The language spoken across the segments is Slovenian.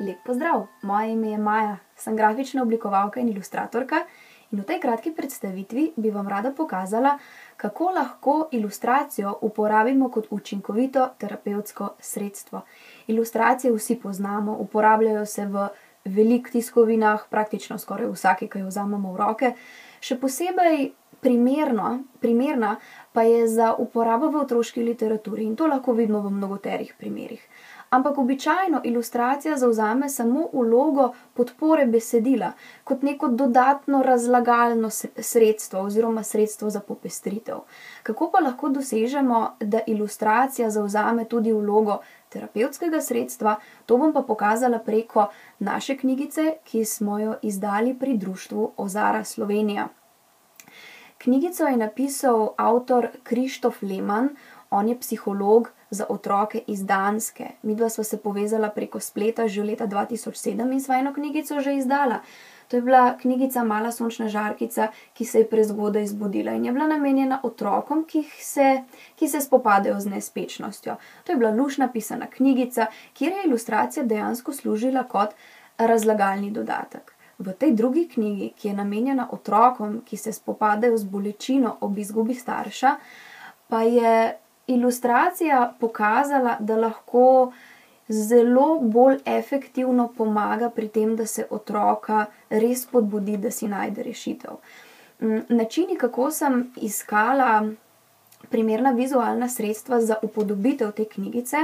Lep pozdrav, moje ime je Maja, sem grafična oblikovalka in ilustratorka. In v tej kratki predstavitvi bi vam rada pokazala, kako lahko ilustracijo uporabimo kot učinkovito terapevtsko sredstvo. Ilustracije vsi poznamo, uporabljajo se v veliko tiskovinah, praktično skoraj vsaki, ki jo vzamemo v roke. Še posebej primerno, primerna pa je za uporabo v otroški literaturi in to lahko vidimo v mnogoterih primerih. Ampak običajno ilustracija zavzame samo vlogo podpore besedila kot neko dodatno razlagalno sredstvo oziroma sredstvo za popestritev. Kako pa lahko dosežemo, da ilustracija zavzame tudi vlogo terapevtskega sredstva, to bom pa pokazala preko naše knjigice, ki smo jo izdali pri društvu Ozara Slovenija. Knjigico je napisal avtor Krištof Leman, on je psiholog za otroke iz Danske. Midva sva se povezala preko spleta že leta dva tisoč sedem in sva eno knjigico že izdala. To je bila knjigica Mala sončna žarkica, ki se je prezgodaj zbudila in je bila namenjena otrokom, ki se, ki se spopadajo z nespečnostjo. To je bila luštno pisana knjigica, kjer je ilustracija dejansko služila kot razlagalni dodatek. V tej drugi knjigi, ki je namenjena otrokom, ki se spopadajo z bolečino ob izgubi starša, pa je ilustracija pokazala, da lahko zelo bolj efektivno pomaga pri tem, da se otroka res spodbudi, da si najde rešitev. načini, kako sem iskala primerna vizualna sredstva za upodobitev te knjigice,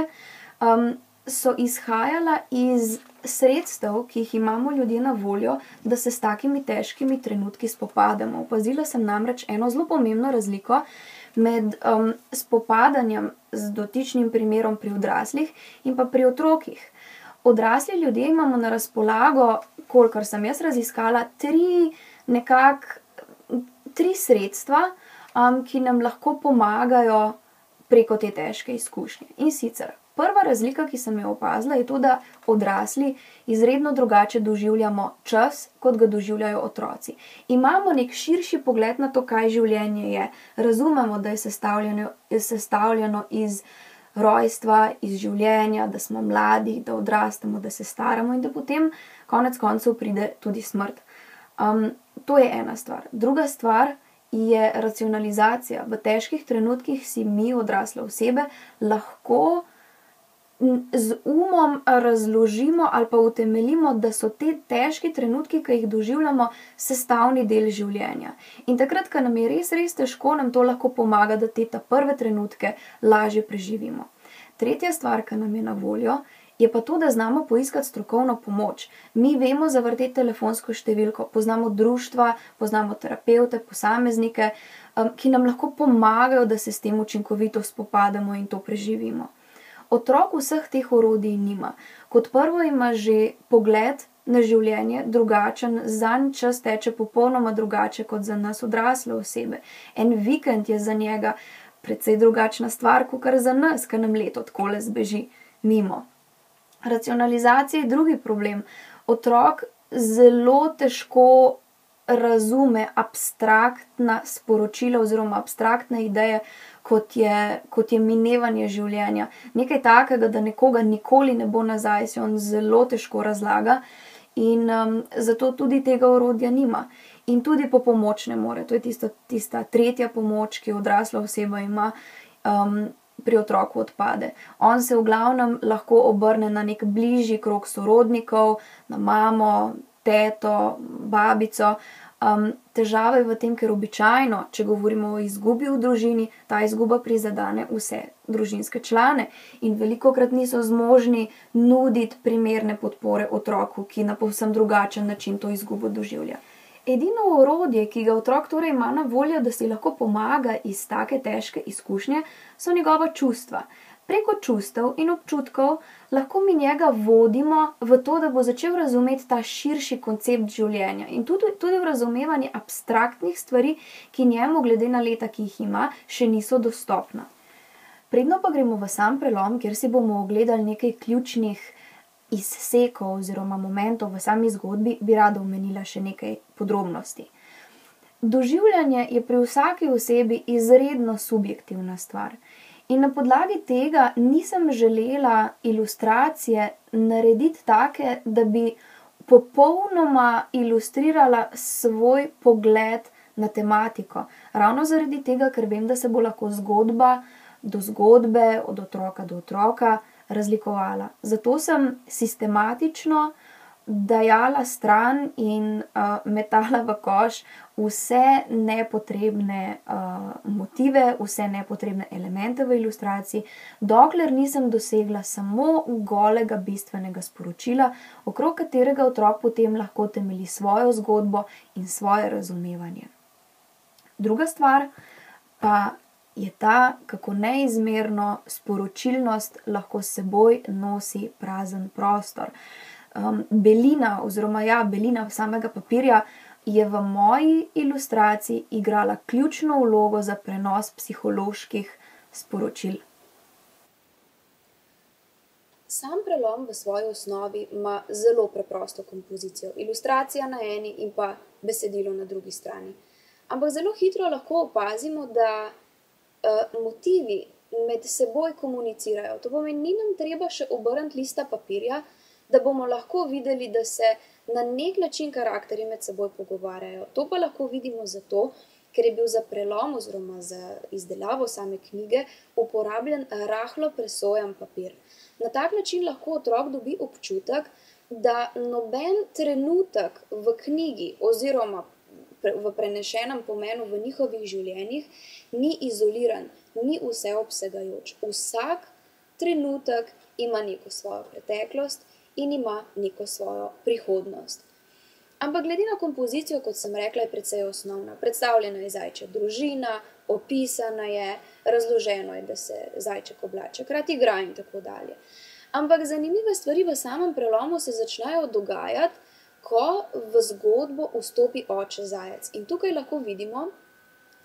so izhajala iz sredstev, ki jih imamo ljudje na voljo, da se s takimi težkimi trenutki spopademo. Opazila sem namreč eno zelo pomembno razliko med, spopadanjem z dotičnim primerom pri odraslih in pa pri otrocih. Odrasli ljudje imamo na razpolago, kolikor sem jaz raziskala, tri nekako, tri sredstva, ki nam lahko pomagajo preko te težke izkušnje. In sicer prva razlika, ki sem jo opazila, je to, da odrasli izredno drugače doživljamo čas, kot ga doživljajo otroci. Imamo neki širši pogled na to, kaj življenje je. Razumemo, da je sestavljeno, je sestavljeno iz rojstva, iz življenja, da smo mladi, da odrastemo, da se staramo in da potem konec koncev pride tudi smrt. to je ena stvar. Druga stvar je racionalizacija. V težkih trenutkih si mi, odrasle osebe, lahko z umom razložimo ali pa utemeljimo, da so ti težki trenutki, ki jih doživljamo, sestavni del življenja. In takrat, ko nam je res, res težko, nam to lahko pomaga, da te ta prve trenutke lažje preživimo. Tretja stvar, ke nam je na voljo, je pa to, da znamo poiskati strokovno pomoč. Mi vemo zavrteti telefonsko številko, poznamo društva, poznamo terapevte, posameznike, ki nam lahko pomagajo, da se s tem učinkovito spopademo in to preživimo. Otrok vseh teh orodij nima. Kot prvo ima že pogled na življenje drugačen, zanj čas teče popolnoma drugače kot za nas, odrasle osebe. En vikend je za njega precej drugačna stvar kakor za nas, ke nam leto takole zbeži mimo. Racionalizacija je drugi problem. Otrok zelo težko razume abstraktna sporočila oziroma abstraktne ideje, kot je, kot je minevanje življenja. Nekaj takega, da nekoga nikoli ne bo nazaj, si on zelo težko razlaga. In, zato tudi tega orodja nima. In tudi po pomoč ne more, to je tisto, tista tretja pomoč, ki jo odrasla oseba ima, pri otroku odpade. On se v glavnem lahko obrne na neki bližji krog sorodnikov, na mamo, teto, babico, težava je v tem, ker običajno, če govorimo o izgubi v družini, ta izguba prizadene vse družinske člane. In velikokrat niso zmožni nuditi primerne podpore otroku, ki na povsem drugačen način to izgubo doživlja. Edino orodje, ki ga otrok torej ima na voljo, da si lahko pomaga iz take težke izkušnje, so njegova čustva. Preko čustev in občutkov lahko mi njega vodimo v to, da bo začel razumeti ta širši koncept življenja. In tudi, tudi v razumevanje abstraktnih stvari, ki njemu glede na leta, ki jih ima, še niso dostopna. Preden pa gremo v sam prelom, kjer si bomo ogledali nekaj ključnih izsekov oziroma momentov v sami zgodbi, bi rada omenila še nekaj podrobnosti. Doživljanje je pri vsaki osebi izredno subjektivna stvar. In na podlagi tega nisem želela ilustracije narediti take, da bi popolnoma ilustrirala svoj pogled na tematiko. Ravno zaradi tega, ker vem, da se bo lahko zgodba do zgodbe, od otroka do otroka razlikovala. Zato sem sistematično dajala stran in uh, metala v koš vse nepotrebne uh, motive, vse nepotrebne elemente v ilustraciji, dokler nisem dosegla samo golega bistvenega sporočila, okrog katerega otrok potem lahko temelji svojo zgodbo in svoje razumevanje. Druga stvar pa je ta, kako neizmerno sporočilnost lahko s seboj nosi prazen prostor. Um, belina, oziroma ja, belina samega papirja je v moji ilustraciji igrala ključno vlogo za prenos psiholoških sporočil. Sam prelom v svoji osnovi ima zelo preprosto kompozicijo, ilustracija na eni in pa besedilo na drugi strani. Ampak zelo hitro lahko opazimo, da uh, motivi med seboj komunicirajo. To pomeni, ni nam treba še obrniti lista papirja, da bomo lahko videli, da se na nek način karakteri med seboj pogovarjajo. To pa lahko vidimo zato, ker je bil za prelom oziroma za izdelavo same knjige uporabljen rahlo presojan papir. Na tak način lahko otrok dobi občutek, da noben trenutek v knjigi oziroma v prenešenem pomenu v njihovih življenjih ni izoliran, ni vseobsegajoč. Vsak trenutek ima neko svojo preteklost in ima neko svojo prihodnost. Ampak glede na kompozicijo, kot sem rekla, je precej osnovna. Predstavljena je zajčja družina, opisana je, razloženo je, da se zajček oblače, krati igra in tako dalje. Ampak zanimive stvari v samem prelomu se začnejo dogajati, ko v zgodbo vstopi oče zajec. In tukaj lahko vidimo,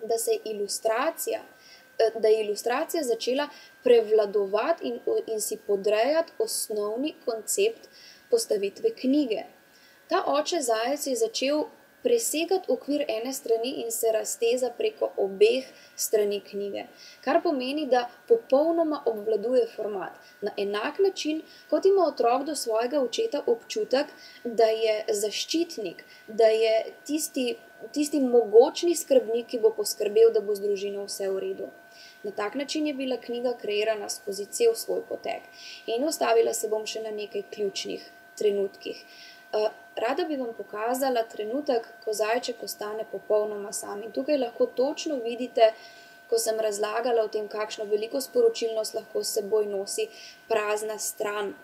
da se ilustracija da je ilustracija začela prevladovati in, in si podrejati osnovni koncept postavitve knjige. Ta oče zajec je začel presegati okvir ene strani in se razteza preko obeh strani knjige, kar pomeni, da popolnoma obvladuje format. Na enak način, kot ima otrok do svojega očeta občutek, da je zaščitnik, da je tisti, tisti mogočni skrbnik, ki bo poskrbel, da bo z družino vse v redu. Na tak način je bila knjiga kreirana skozi cel svoj potek. In ustavila se bom še na nekaj ključnih trenutkih. Eh, rada bi vam pokazala trenutek, ko zajček ostane popolnoma sam. In tukaj lahko točno vidite, ko sem razlagala o tem, kakšno veliko sporočilnost lahko s seboj nosi prazna stran,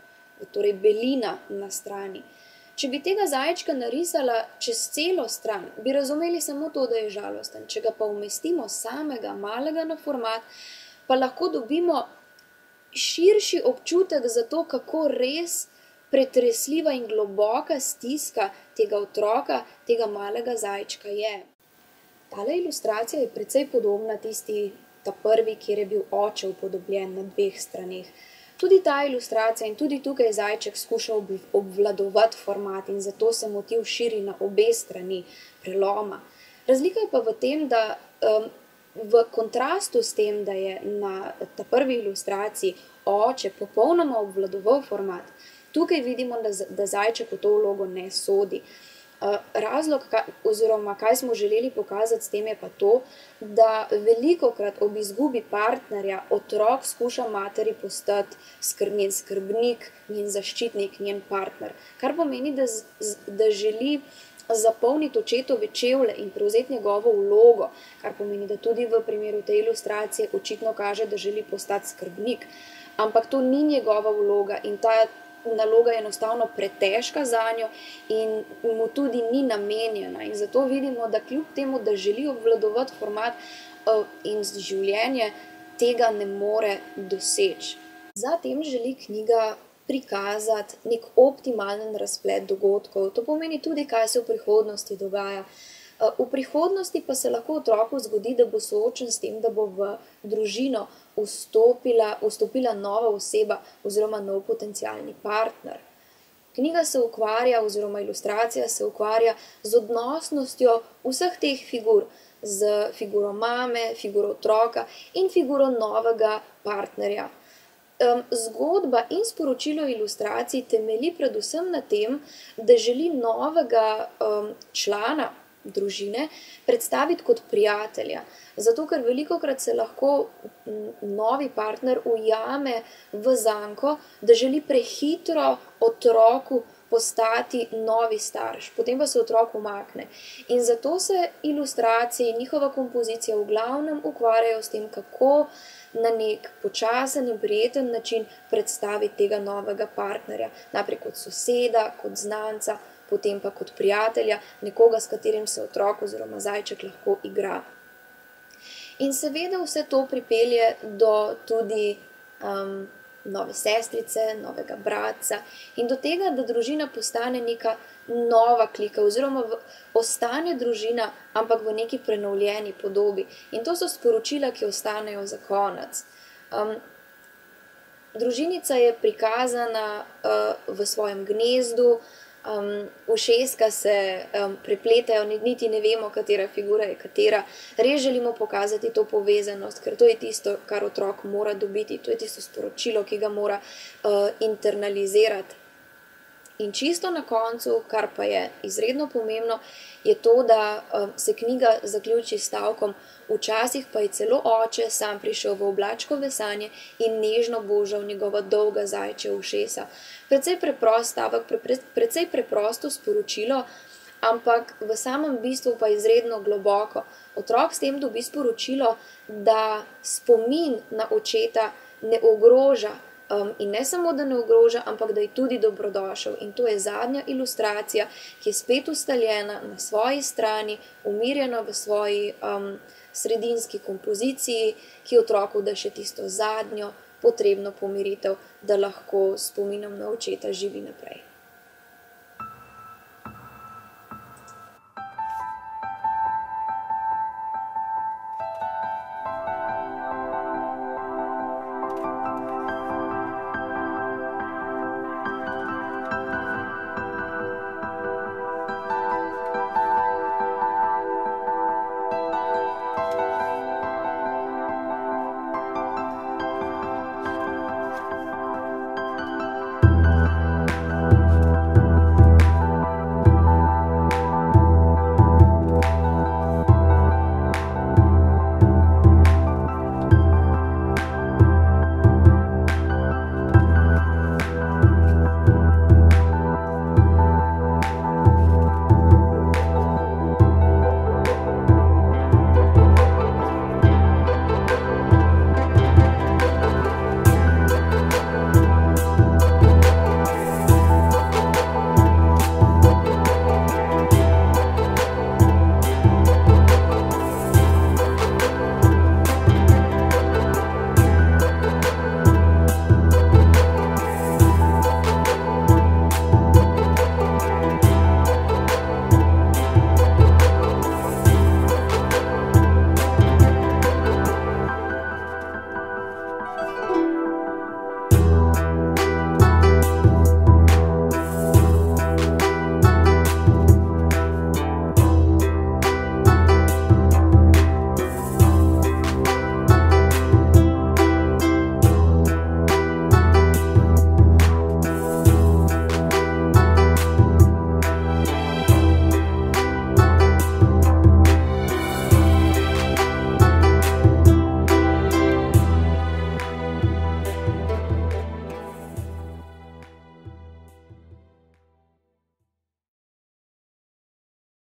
torej belina na strani. Če bi tega zajčka narisala čez celo stran, bi razumeli samo to, da je žalosten. Če ga pa umestimo samega, malega na format, pa lahko dobimo širši občutek za to, kako res pretresljiva in globoka stiska tega otroka, tega malega zajčka je. Tale ilustracija je precej podobna tisti, ta prvi, kjer je bil oče upodobljen na dveh straneh. Tudi ta ilustracija in tudi tukaj zajček skuša obvladovati format in zato se motiv širi na obe strani preloma. Razlika je pa v tem, da um, v kontrastu s tem, da je na ta prvi ilustraciji oče popolnoma obvladoval format, tukaj vidimo, da, da zajček v to vlogo ne sodi. Uh, razlog, oziroma kaj smo želeli pokazati s tem, je pa to, da veliko krat ob izgubi partnerja otrok skuša materi postati skrb, njen skrbnik, njen zaščitnik, njen partner. Kar pomeni, da, da želi zapolniti očetove čevlje in prevzeti njegovo vlogo, kar pomeni, da tudi v primeru te ilustracije očitno kaže, da želi postati skrbnik. Ampak to ni njegova vloga in ta naloga je enostavno pretežka za njo in mu tudi ni namenjena. In zato vidimo, da kljub temu, da želi obvladovati format uh, in življenje, tega ne more doseči. Zatem želi knjiga prikazati nek optimalen razplet dogodkov. To pomeni tudi, kaj se v prihodnosti dogaja. V prihodnosti pa se lahko otroku zgodi, da bo soočen s tem, da bo v družino vstopila, vstopila nova oseba oziroma nov potencijalni partner. Knjiga se ukvarja, oziroma ilustracija se ukvarja z odnosnostjo vseh teh figur, z figuro mame, figuro otroka in figuro novega partnerja. Um, zgodba in sporočilo ilustracij temelji predvsem na tem, da želi novega um, člana družine predstaviti kot prijatelja. Zato, ker veliko krat se lahko novi partner ujame v zanko, da želi prehitro otroku postati novi starš, potem pa se otrok umakne. In zato se ilustracije in njihova kompozicija v glavnem ukvarjajo s tem, kako na nek počasen in prijeten način predstaviti tega novega partnerja, najprej kot soseda, kot znanca, potem pa kot prijatelja, nekoga, s katerim se otrok oziroma zajček lahko igra. In seveda vse to pripelje do tudi um, nove sestrice, novega brata in do tega, da družina postane neka nova klika, oziroma v, ostane družina, ampak v neki prenovljeni podobi. In to so sporočila, ki ostanejo za konec. Um, družinica je prikazana uh, v svojem gnezdu, um, ušeska se um, prepletajo, niti ne vemo, katera figura je katera. Res želimo pokazati to povezanost, ker to je tisto, kar otrok mora dobiti, to je tisto sporočilo, ki ga mora uh, internalizirati. In čisto na koncu, kar pa je izredno pomembno, je to, da um, se knjiga zaključi s stavkom: Včasih pa je celo oče sam prišel v oblačko vesanje in nežno božal njegova dolga zajče ušesa. Predvsej preprost stavek, pre, predvsej preprosto sporočilo, ampak v samem bistvu pa izredno globoko. Otrok s tem dobi sporočilo, da spomin na očeta ne ogroža. Um, in ne samo, da ne ogroža, ampak da je tudi dobrodošel. In to je zadnja ilustracija, ki je spet ustaljena na svoji strani, umirjena v svoji um, sredinski kompoziciji, ki otroku da še tisto zadnjo potrebno pomiritev, da lahko spominom na očeta živi naprej.